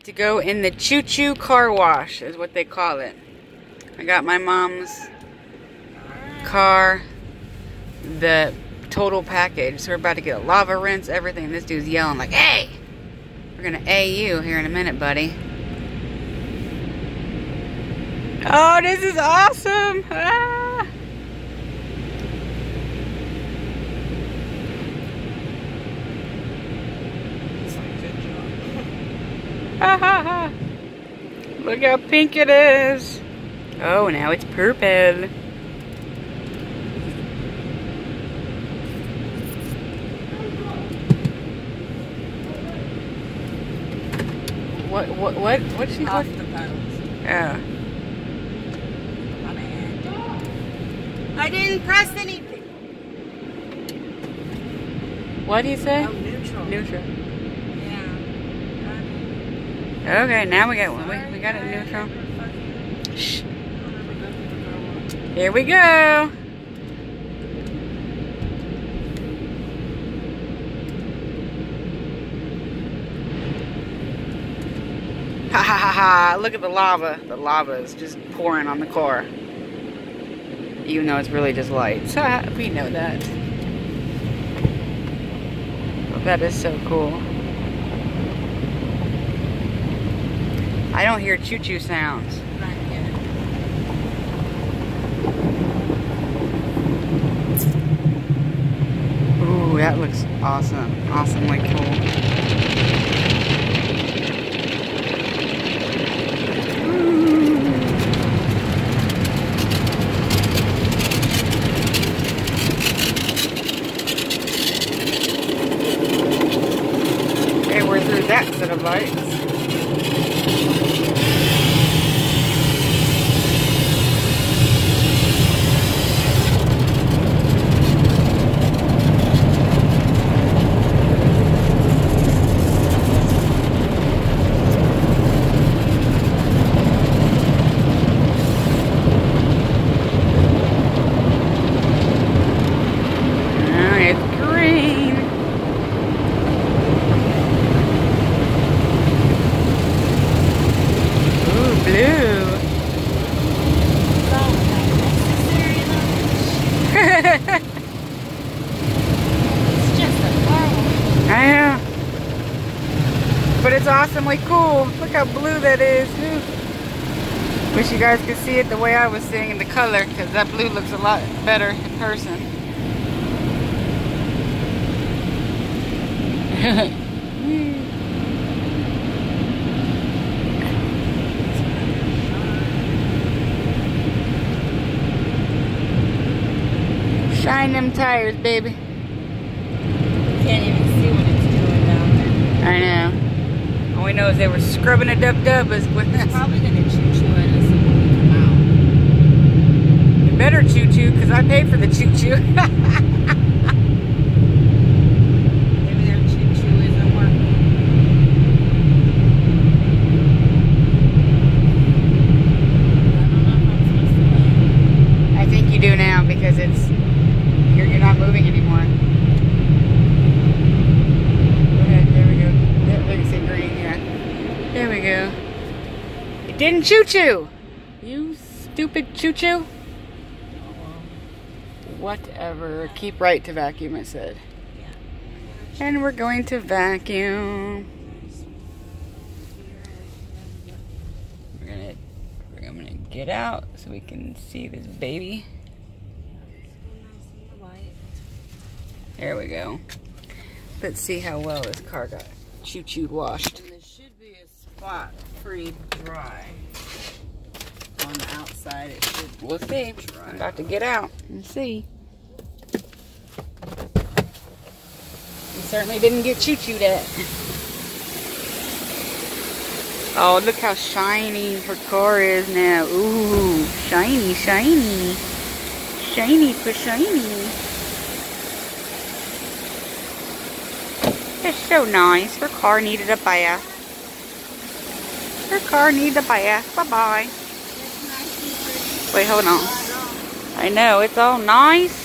To go in the choo choo car wash is what they call it. I got my mom's car, the total package. So we're about to get a lava rinse, everything. This dude's yelling like, hey! We're gonna A you here in a minute, buddy. Oh, this is awesome! Ah! Ha ha ha! Look how pink it is! Oh, now it's purple. What, what, what, what's she Off the pedals. Yeah. I didn't press anything. What do you say? Oh, neutral. Neutral. Okay, now we got one. We, we got it neutral. Shh. Here we go. Ha ha ha ha. Look at the lava. The lava is just pouring on the car. Even though it's really just light. So uh, we know that. That is so cool. I don't hear choo-choo sounds. Ooh, that looks awesome. Awesomely cool. Okay, we're through that set of lights. Now it's green. Ooh, blue. It's just a car. I know. But it's awesomely cool. Look how blue that is. Ooh. Wish you guys could see it the way I was seeing in the color, because that blue looks a lot better in person. Shine them tires, baby. Can't even see what it's doing down there. I know. All we know is they were scrubbing a dub dubbas with It's this. probably gonna choo choo at us when we come out. You better choo choo, because I paid for the choo choo choo. Maybe their choo choo isn't working. I don't know if I'm supposed to land. I think you do now because it's you're, you're not moving anymore. Okay, there we go. There, there you see green. There we go. It didn't choo choo. You stupid choo choo. Whatever. Keep right to vacuum, it said. And we're going to vacuum. We're gonna, we're gonna get out so we can see this baby. There we go. Let's see how well this car got choo chooed washed. And there should be a spot free dry. On the outside, it should We'll see. I'm about to get out and see. We certainly didn't get choo chooed at. Oh, look how shiny her car is now. Ooh, shiny, shiny. Shiny for shiny. It's so nice. Her car needed a bath. Her car needs a bath. Bye-bye. Wait, hold on. I know, it's all nice.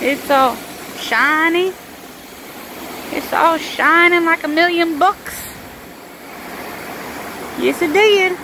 It's all shiny. It's all shining like a million bucks. Yes, it did.